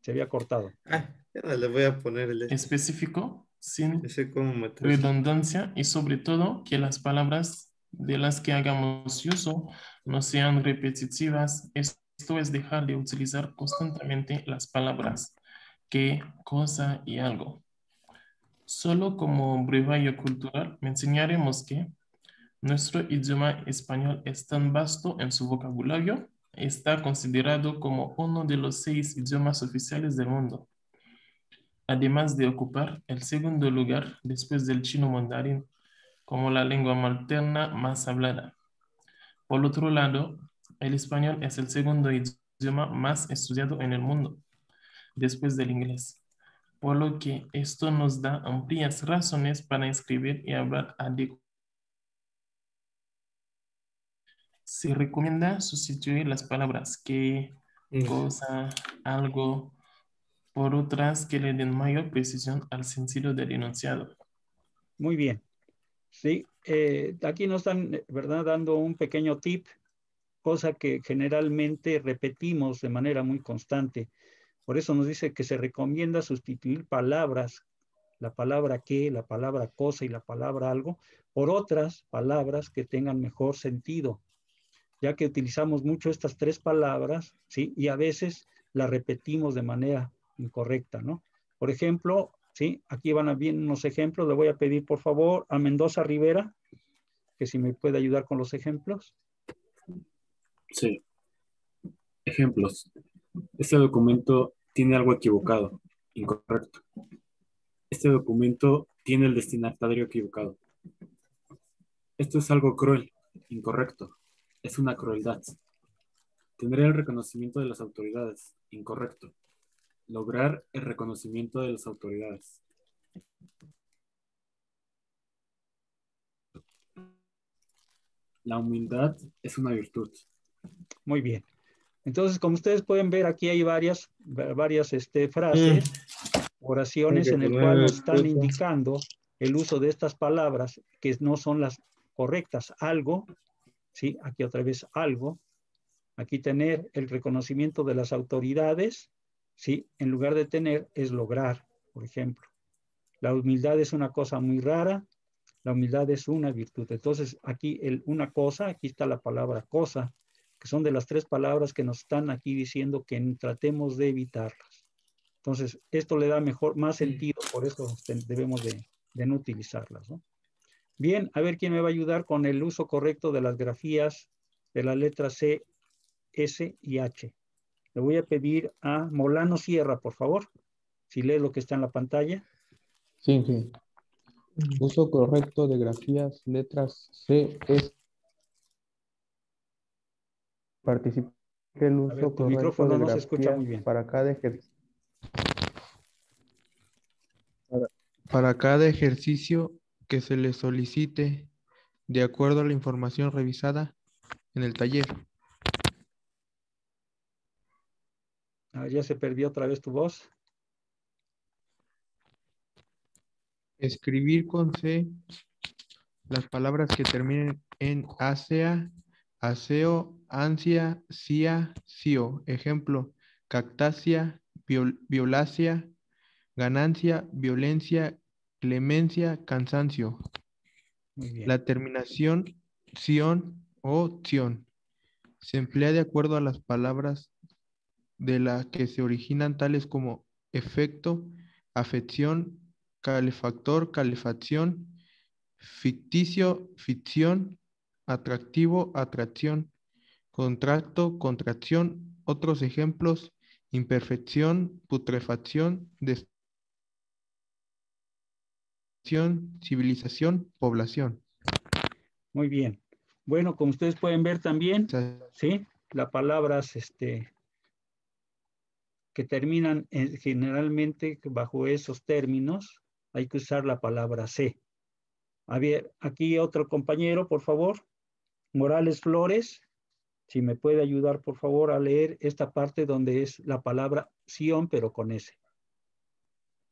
Se había cortado. Ah, ya le voy a poner el... Específico, sin cómo redundancia y sobre todo que las palabras de las que hagamos uso no sean repetitivas. Esto es dejar de utilizar constantemente las palabras que, cosa y algo. Solo como brevario cultural me enseñaremos que nuestro idioma español es tan vasto en su vocabulario, está considerado como uno de los seis idiomas oficiales del mundo además de ocupar el segundo lugar después del chino mandarín como la lengua materna más hablada. Por otro lado, el español es el segundo idioma más estudiado en el mundo, después del inglés, por lo que esto nos da amplias razones para escribir y hablar adecuadamente. Se recomienda sustituir las palabras que, cosa, algo, por otras que le den mayor precisión al sentido del enunciado. Muy bien. Sí, eh, aquí nos están, eh, ¿verdad?, dando un pequeño tip, cosa que generalmente repetimos de manera muy constante. Por eso nos dice que se recomienda sustituir palabras, la palabra que, la palabra cosa y la palabra algo, por otras palabras que tengan mejor sentido, ya que utilizamos mucho estas tres palabras, ¿sí? Y a veces las repetimos de manera incorrecta, ¿no? Por ejemplo, ¿sí? Aquí van a bien unos ejemplos. Le voy a pedir, por favor, a Mendoza Rivera, que si me puede ayudar con los ejemplos. Sí. Ejemplos. Este documento tiene algo equivocado, incorrecto. Este documento tiene el destinatario equivocado. Esto es algo cruel, incorrecto. Es una crueldad. Tener el reconocimiento de las autoridades, incorrecto. Lograr el reconocimiento de las autoridades. La humildad es una virtud. Muy bien. Entonces, como ustedes pueden ver, aquí hay varias, varias este, frases, oraciones Hay que en el cual nos están indicando el uso de estas palabras que no son las correctas. Algo, ¿sí? Aquí otra vez algo. Aquí tener el reconocimiento de las autoridades, ¿sí? En lugar de tener, es lograr, por ejemplo. La humildad es una cosa muy rara, la humildad es una virtud. Entonces, aquí el una cosa, aquí está la palabra cosa, que son de las tres palabras que nos están aquí diciendo que tratemos de evitarlas. Entonces, esto le da mejor, más sentido, por eso debemos de, de no utilizarlas, ¿no? Bien, a ver quién me va a ayudar con el uso correcto de las grafías de la letra C, S y H. Le voy a pedir a Molano Sierra, por favor, si lee lo que está en la pantalla. Sí, sí. Uso correcto de grafías, letras C, S. Participe el uso ver, correcto micrófono de no se escucha muy grafías bien. para cada ejercicio. Para, para cada ejercicio que se le solicite de acuerdo a la información revisada en el taller. Ah, ya se perdió otra vez tu voz. Escribir con C las palabras que terminen en asea, aseo, ansia, cia, cio. Ejemplo, cactácea, viol- violacia, ganancia, violencia, clemencia, cansancio. Muy bien. La terminación ción o ción se emplea de acuerdo a las palabras de las que se originan tales como efecto, afección, calefactor, calefacción, ficticio, ficción, atractivo, atracción, contracto, contracción. Otros ejemplos, imperfección, putrefacción, destrucción, civilización, población. Muy bien. Bueno, como ustedes pueden ver también, ¿sí? Las palabras este, que terminan en- generalmente bajo esos términos, hay que usar la palabra C. A ver, aquí otro compañero, por favor. Morales Flores, si me puede ayudar, por favor, a leer esta parte donde es la palabra Sion, pero con S.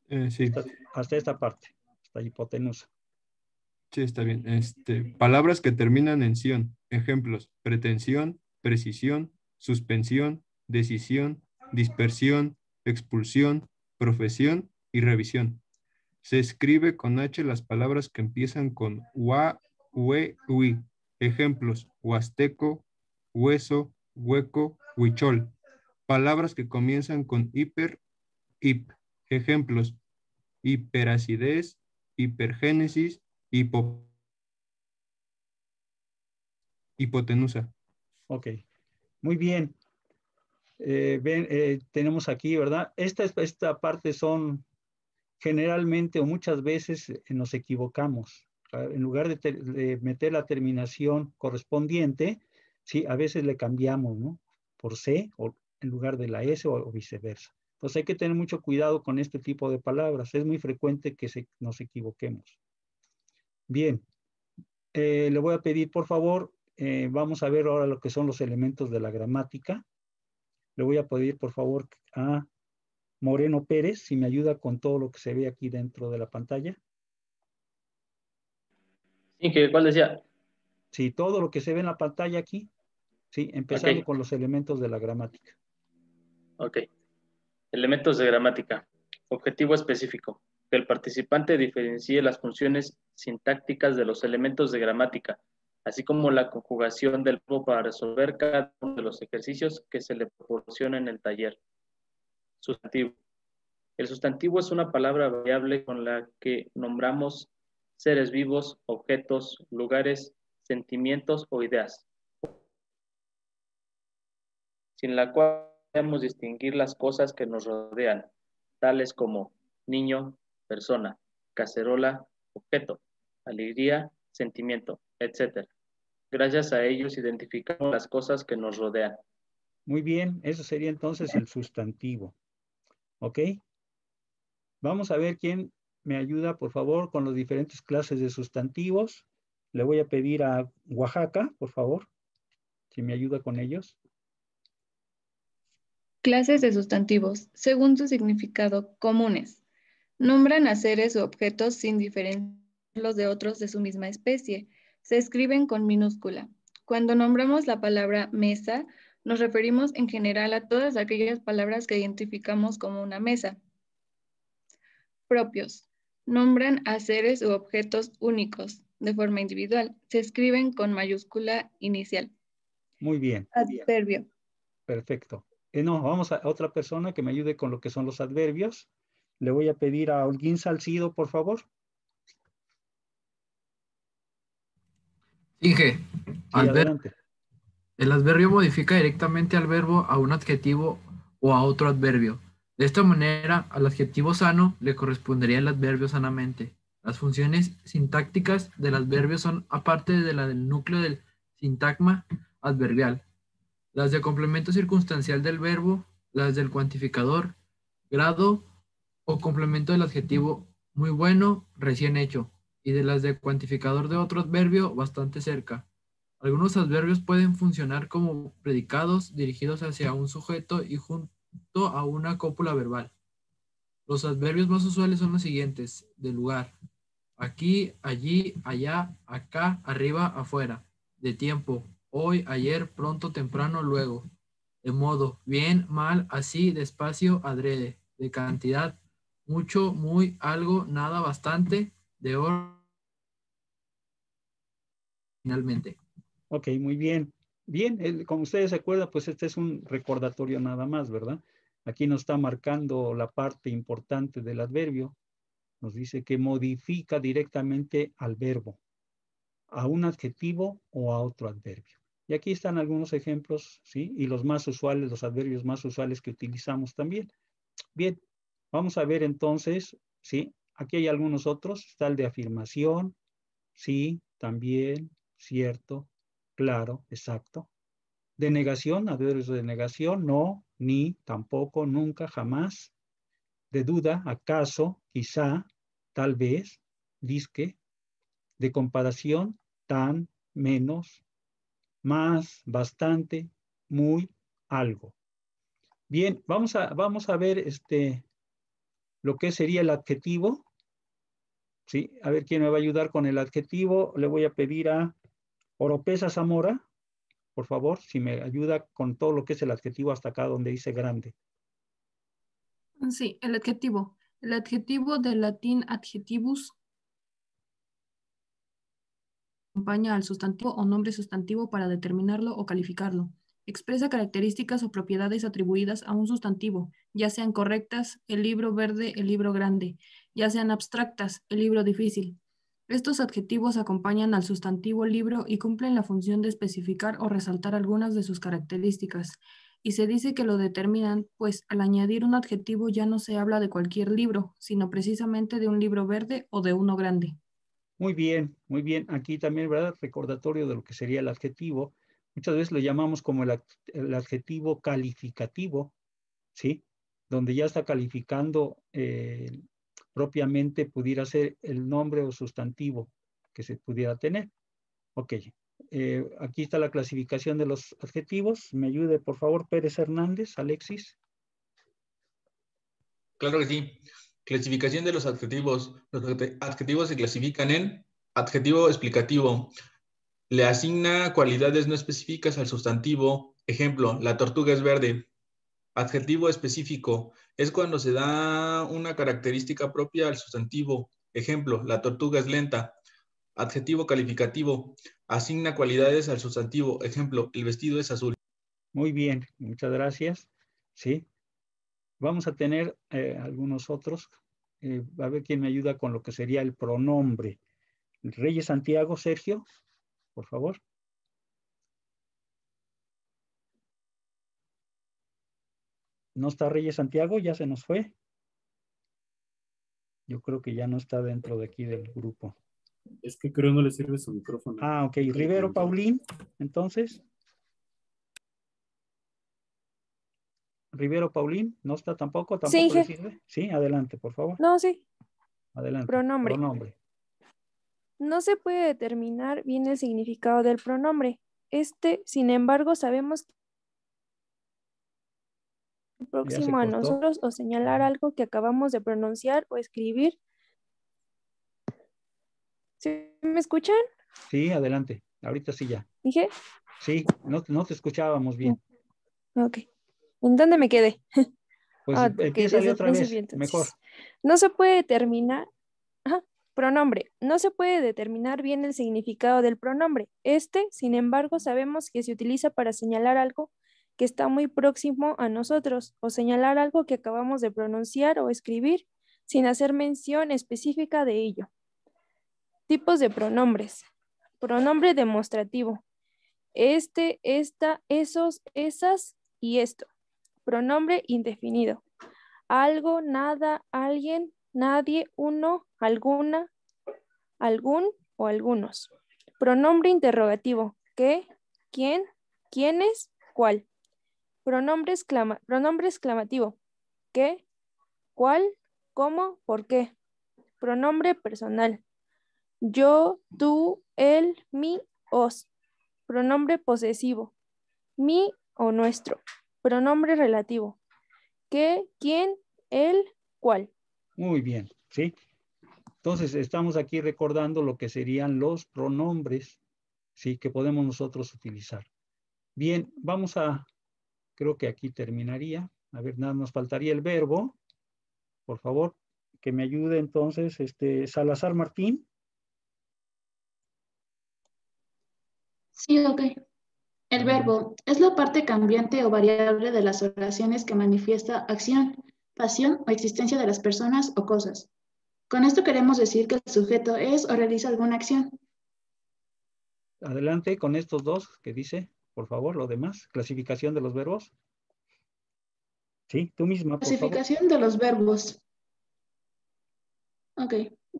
Eh, sí, Hasta, hasta esta parte, hipotenusa. sí, está bien. Este, palabras que terminan en ción. Ejemplos, pretensión, precisión, suspensión, decisión, dispersión, expulsión, profesión y revisión. Se escribe con H las palabras que empiezan con UA, UE, UI. Ejemplos, huasteco, hueso, hueco, huichol. Palabras que comienzan con hiper, hip. Ejemplos, hiperacidez, hipergénesis, hipo, hipotenusa. Ok, muy bien. Eh, ven, eh, tenemos aquí, ¿verdad? Esta, es- esta parte son generalmente o muchas veces eh, nos equivocamos. Ah, En lugar de, ter- de meter la terminación correspondiente, sí, a veces le cambiamos, ¿no? Por C o en lugar de la S o viceversa. Entonces hay que tener mucho cuidado con este tipo de palabras. Es muy frecuente que se- nos equivoquemos. Bien, eh, le voy a pedir, por favor, eh, vamos a ver ahora lo que son los elementos de la gramática. Le voy a pedir, por favor, a Moreno Pérez, si me ayuda con todo lo que se ve aquí dentro de la pantalla. Sí, que ¿cuál decía? Sí, todo lo que se ve en la pantalla aquí. Sí, empezando con los elementos de la gramática. Ok. Elementos de gramática. Objetivo específico. Que el participante diferencie las funciones sintácticas de los elementos de gramática, así como la conjugación del verbo para resolver cada uno de los ejercicios que se le proporciona en el taller. Sustantivo. El sustantivo es una palabra variable con la que nombramos seres vivos, objetos, lugares, sentimientos o ideas, sin la cual distinguir las cosas que nos rodean, tales como niño, persona, cacerola, objeto, alegría, sentimiento, etc. Gracias a ellos identificamos las cosas que nos rodean. Muy bien, eso sería entonces el sustantivo. ¿Ok? Vamos a ver quién me ayuda, por favor, con las diferentes clases de sustantivos. Le voy a pedir a Oaxaca, por favor, si me ayuda con ellos. Clases de sustantivos, según su significado, comunes. Nombran a seres u objetos sin diferenciarlos de otros de su misma especie. Se escriben con minúscula. Cuando nombramos la palabra mesa, nos referimos en general a todas aquellas palabras que identificamos como una mesa. Propios. Nombran a seres u objetos únicos, de forma individual. Se escriben con mayúscula inicial. Muy bien, Adverbio. perfecto. Eh, no, vamos a otra persona que me ayude con lo que son los adverbios. Le voy a pedir a Holguín Salcido, por favor. Inge, Sí, el adverbio modifica directamente al verbo a un adjetivo o a otro adverbio. De esta manera, al adjetivo sano le correspondería el adverbio sanamente. Las funciones sintácticas del adverbio son aparte de la del núcleo del sintagma adverbial. Las de complemento circunstancial del verbo, las del cuantificador, grado o complemento del adjetivo muy bueno, recién hecho, y de las de cuantificador de otro adverbio bastante cerca. Algunos adverbios pueden funcionar como predicados dirigidos hacia un sujeto y junto a una cópula verbal. Los adverbios más usuales son los siguientes: de lugar, aquí, allí, allá, acá, arriba, afuera, de tiempo, hoy, ayer, pronto, temprano, luego, de modo, bien, mal, así, despacio, adrede, de cantidad, mucho, muy, algo, nada, bastante, de oro, finalmente. Ok, muy bien. Bien, como ustedes se acuerdan, pues este es un recordatorio nada más, ¿verdad? Aquí nos está marcando la parte importante del adverbio. Nos dice que modifica directamente al verbo, a un adjetivo o a otro adverbio. Y aquí están algunos ejemplos, ¿sí? Y los más usuales, los adverbios más usuales que utilizamos también. Bien, vamos a ver entonces, ¿sí? Aquí hay algunos otros. Está el de afirmación, sí, también, cierto, claro, exacto. De negación, adverbios de negación, no, ni, tampoco, nunca, jamás. De duda, acaso, quizá, tal vez, disque. De comparación, tan, menos, más, bastante, muy, algo. Bien, vamos a, vamos a ver este, lo que sería el adjetivo. Sí, a ver quién me va a ayudar con el adjetivo. Le voy a pedir a Oropesa Zamora, por favor, si me ayuda con todo lo que es el adjetivo hasta acá donde dice grande. Sí, el adjetivo. El adjetivo del latín adjetivus acompaña al sustantivo o nombre sustantivo para determinarlo o calificarlo. Expresa características o propiedades atribuidas a un sustantivo, ya sean correctas, el libro verde, el libro grande, ya sean abstractas, el libro difícil. Estos adjetivos acompañan al sustantivo libro y cumplen la función de especificar o resaltar algunas de sus características. Y se dice que lo determinan, pues al añadir un adjetivo ya no se habla de cualquier libro, sino precisamente de un libro verde o de uno grande. Muy bien, muy bien. Aquí también, ¿verdad? Recordatorio de lo que sería el adjetivo. Muchas veces lo llamamos como el, ad- el adjetivo calificativo, ¿sí? Donde ya está calificando eh, propiamente pudiera ser el nombre o sustantivo que se pudiera tener. Ok, eh, aquí está la clasificación de los adjetivos. Me ayude, por favor, Pérez Hernández, Alexis. Claro que sí. Clasificación de los adjetivos. Los adje- adjetivos se clasifican en adjetivo explicativo. Le asigna cualidades no específicas al sustantivo. Ejemplo, la tortuga es verde. Adjetivo específico. Es cuando se da una característica propia al sustantivo. Ejemplo, la tortuga es lenta. Adjetivo calificativo. Asigna cualidades al sustantivo. Ejemplo, el vestido es azul. Muy bien, muchas gracias. Sí. Vamos a tener eh, algunos otros. Eh, a ver quién me ayuda con lo que sería el pronombre. Reyes Santiago, Sergio, por favor. ¿No está Reyes Santiago? ¿Ya se nos fue? Yo creo que ya no está dentro de aquí del grupo. Es que creo no le sirve su micrófono. Ah, ok. Rivero Paulín, entonces. Rivero Paulín, ¿no está tampoco? ¿Tampoco Sí, le je- sirve? Sí, adelante, por favor. No, sí. Adelante. Pronombre. Pronombre. No se puede determinar bien el significado del pronombre. Este, sin embargo, sabemos que próximo a nosotros o señalar algo que acabamos de pronunciar o escribir. ¿Sí me escuchan? Sí, adelante. Ahorita sí ya. Dije, Sí, no, no te escuchábamos bien. ok. ¿En dónde me quedé? Pues Ah, ok, empieza desde el otra vez, entonces. mejor. No se puede determinar, ajá, pronombre, no se puede determinar bien el significado del pronombre. Este, sin embargo, sabemos que se utiliza para señalar algo que está muy próximo a nosotros o señalar algo que acabamos de pronunciar o escribir sin hacer mención específica de ello. Tipos de pronombres. Pronombre demostrativo. Este, esta, esos, esas y esto. Pronombre indefinido. Algo, nada, alguien, nadie, uno, alguna, algún o algunos. Pronombre interrogativo. ¿Qué? ¿Quién? ¿Quiénes? ¿Cuál? Pronombre, exclama- pronombre exclamativo. ¿Qué? ¿Cuál? ¿Cómo? ¿Por qué? Pronombre personal. Yo, tú, él, mi, os. Pronombre posesivo. Mi o nuestro. Pronombre relativo. ¿Qué? ¿Quién? ¿Él? ¿Cuál? Muy bien, ¿sí? Entonces, estamos aquí recordando lo que serían los pronombres, ¿sí? Que podemos nosotros utilizar. Bien, vamos a, creo que aquí terminaría. A ver, nada, nos faltaría el verbo. Por favor, que me ayude entonces, este, Salazar Martín. Sí, ok. El verbo es la parte cambiante o variable de las oraciones que manifiesta acción, pasión o existencia de las personas o cosas. Con esto queremos decir que el sujeto es o realiza alguna acción. Adelante con estos dos que dice, por favor, lo demás. Clasificación de los verbos. Sí, tú misma. Por Clasificación de los verbos. Ok,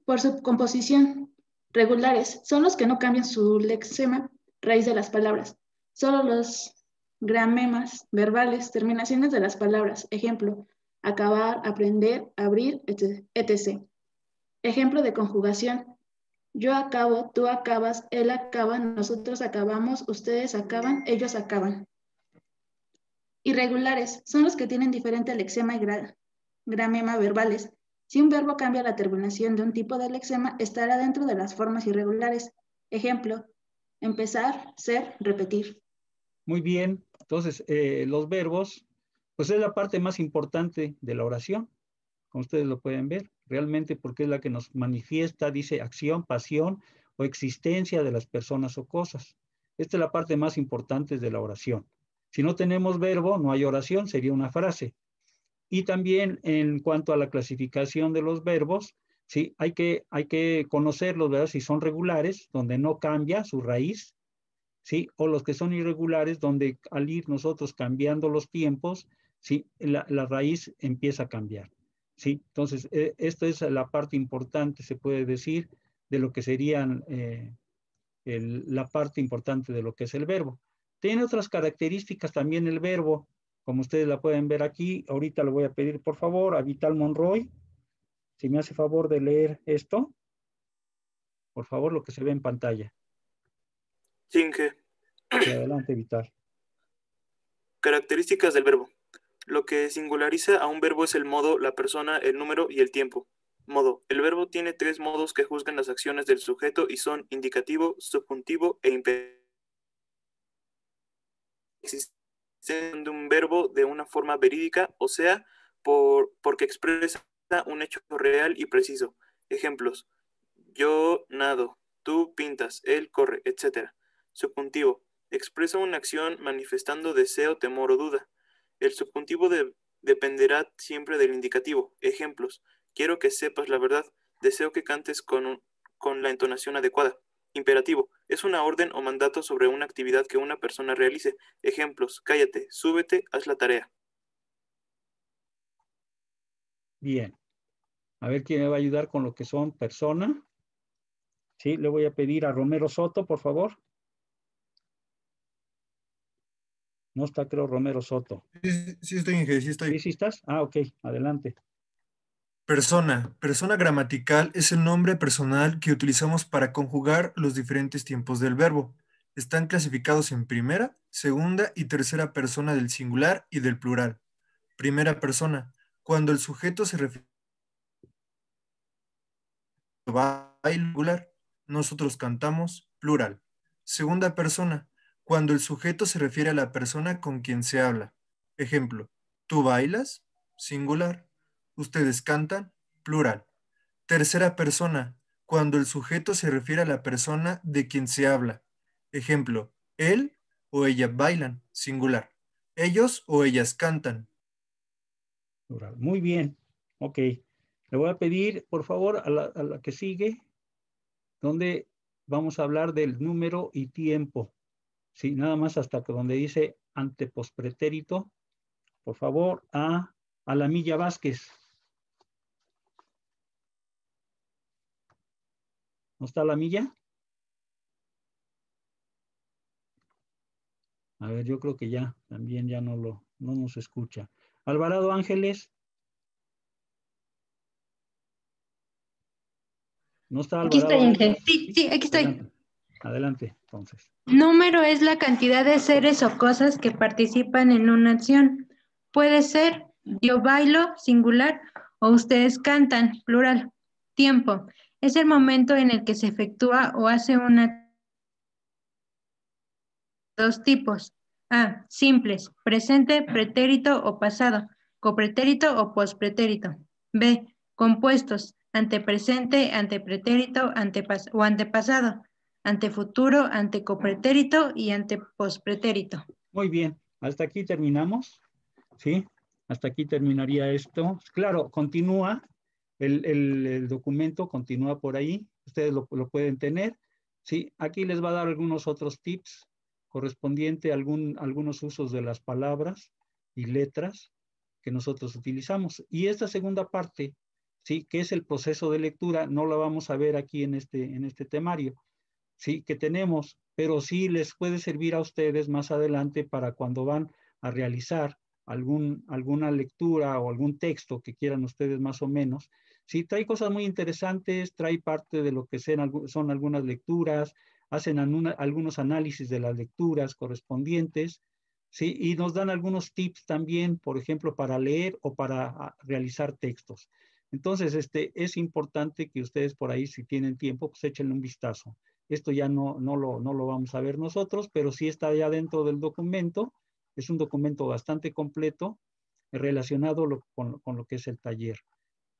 por su composición. Regulares son los que no cambian su lexema, raíz de las palabras. Solo los gramemas verbales, terminaciones de las palabras. Ejemplo, acabar, aprender, abrir, etc. Ejemplo de conjugación. Yo acabo, tú acabas, él acaba, nosotros acabamos, ustedes acaban, ellos acaban. Irregulares son los que tienen diferente lexema y gramema verbales. Si un verbo cambia la terminación de un tipo de lexema, estará dentro de las formas irregulares. Ejemplo, empezar, ser, repetir. Muy bien. Entonces, eh, los verbos, pues es la parte más importante de la oración, como ustedes lo pueden ver realmente porque es la que nos manifiesta, dice, acción, pasión o existencia de las personas o cosas. Esta es la parte más importante de la oración. Si no tenemos verbo, no hay oración, sería una frase. Y también en cuanto a la clasificación de los verbos, sí, hay que, hay que conocerlos, ¿verdad? Si son regulares, donde no cambia su raíz, ¿sí? O los que son irregulares, donde al ir nosotros cambiando los tiempos, ¿sí? La, raíz empieza a cambiar. ¿sí? Entonces, eh, esta es la parte importante, se puede decir, de lo que serían eh, la parte importante de lo que es el verbo. Tiene otras características también el verbo, como ustedes la pueden ver aquí. Ahorita le voy a pedir, por favor, a Vital Monroy, si me hace favor de leer esto. Por favor, lo que se ve en pantalla. Cinque. adelante, Vital. [CLEARS THROAT] Características del verbo. Lo que singulariza a un verbo es el modo, la persona, el número y el tiempo. Modo. El verbo tiene tres modos que juzgan las acciones del sujeto y son indicativo, subjuntivo e imperativo. Existen de un verbo de una forma verídica, o sea, por, porque expresa un hecho real y preciso. Ejemplos. Yo nado, tú pintas, él corre, etc. Subjuntivo. Expresa una acción manifestando deseo, temor o duda. El subjuntivo dependerá siempre del indicativo. Ejemplos. Quiero que sepas la verdad. Deseo que cantes con, con la entonación adecuada. Imperativo. Es una orden o mandato sobre una actividad que una persona realice. Ejemplos. Cállate, súbete, haz la tarea. Bien. A ver quién me va a ayudar con lo que son persona. Sí, le voy a pedir a Romero Soto, por favor. No está, creo, Romero Soto. Sí, sí estoy, Inge, sí estoy. ¿Sí, sí estás? Ah, ok, adelante. Persona. Persona gramatical es el nombre personal que utilizamos para conjugar los diferentes tiempos del verbo. Están clasificados en primera, segunda y tercera persona del singular y del plural. Primera persona. Cuando el sujeto se refiere a singular, nosotros cantamos plural. Segunda persona cuando el sujeto se refiere a la persona con quien se habla. Ejemplo, tú bailas, singular. Ustedes cantan, plural. Tercera persona, cuando el sujeto se refiere a la persona de quien se habla. Ejemplo, él o ella bailan, singular. Ellos o ellas cantan. Plural. Muy bien. Ok. Le voy a pedir, por favor, a la, a la que sigue, donde vamos a hablar del número y tiempo. Sí, nada más hasta que donde dice antepospretérito, por favor, a, a la Milla Vázquez. ¿No está la milla? A ver, yo creo que ya, también ya no lo, no nos escucha. Alvarado Ángeles. ¿No está Alvarado? Aquí estoy, Sí, sí, aquí estoy. Adelante, entonces. Número es la cantidad de seres o cosas que participan en una acción. Puede ser yo bailo, singular, o ustedes cantan, plural. Tiempo. Es el momento en el que se efectúa o hace una... Dos tipos. A. Simples. Presente, pretérito o pasado. Copretérito o pospretérito. B. Compuestos. Antepresente, antepretérito antepas o antepasado. Antefuturo, antecopretérito y antepospretérito. Muy bien, hasta aquí terminamos. ¿Sí? Hasta aquí terminaría esto. Claro, continúa, el, el- el documento continúa por ahí, ustedes lo, lo pueden tener. Sí, aquí les va a dar algunos otros tips correspondiente a algún, algunos usos de las palabras y letras que nosotros utilizamos. Y esta segunda parte, sí, que es el proceso de lectura, no la vamos a ver aquí en este, en este temario, sí, que tenemos, pero sí les puede servir a ustedes más adelante para cuando van a realizar algún, alguna lectura o algún texto que quieran ustedes más o menos. Sí, trae cosas muy interesantes, trae parte de lo que son algunas lecturas, hacen algunos análisis de las lecturas correspondientes, sí, y nos dan algunos tips también, por ejemplo, para leer o para ah, realizar textos. Entonces, este, es importante que ustedes por ahí, si tienen tiempo, pues échenle un vistazo. Esto ya no, no, lo, no lo vamos a ver nosotros, pero sí está ya dentro del documento. Es un documento bastante completo relacionado con, con lo que es el taller.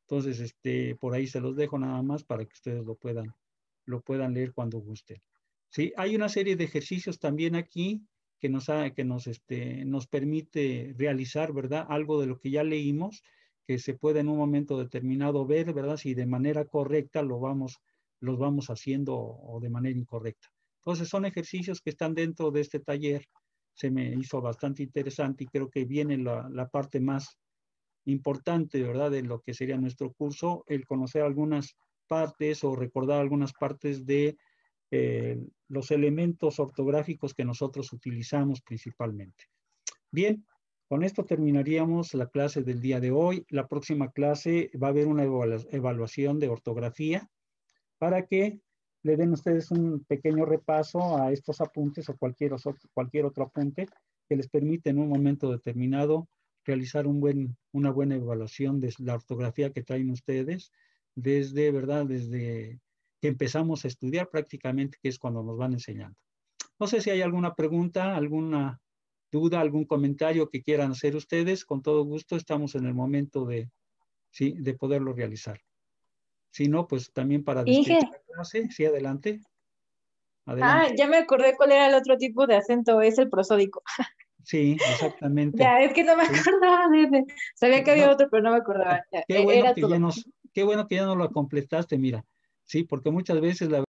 Entonces, este, por ahí se los dejo nada más para que ustedes lo puedan, lo puedan leer cuando gusten. Sí, hay una serie de ejercicios también aquí que nos, ha- que nos, este, nos permite realizar, ¿verdad? Algo de lo que ya leímos, que se puede en un momento determinado ver, ¿verdad? Si de manera correcta lo vamos, los vamos haciendo o de manera incorrecta. Entonces, son ejercicios que están dentro de este taller. Se me hizo bastante interesante y creo que viene la, parte más importante, ¿verdad? De lo que sería nuestro curso, el conocer algunas partes o recordar algunas partes de eh, los elementos ortográficos que nosotros utilizamos principalmente. Bien, con esto terminaríamos la clase del día de hoy. La próxima clase va a haber una evalua- evaluación de ortografía para que le den ustedes un pequeño repaso a estos apuntes o cualquier, os- cualquier otro apunte que les permite en un momento determinado realizar un buen, una buena evaluación de la ortografía que traen ustedes desde, ¿verdad? Desde que empezamos a estudiar prácticamente, que es cuando nos van enseñando. No sé si hay alguna pregunta, alguna duda, algún comentario que quieran hacer ustedes. Con todo gusto estamos en el momento de, sí, de poderlo realizar. Si no, pues también para Inge. la clase. Sí, adelante. Ah, Adelante. ya me acordé cuál era el otro tipo de acento, es el prosódico. Sí, exactamente. Ya, es que no me acordaba de ese. Sabía que había No. otro, pero no me acordaba. Qué bueno Era que todo. ya nos, qué bueno que ya no lo completaste, mira. Sí, porque muchas veces la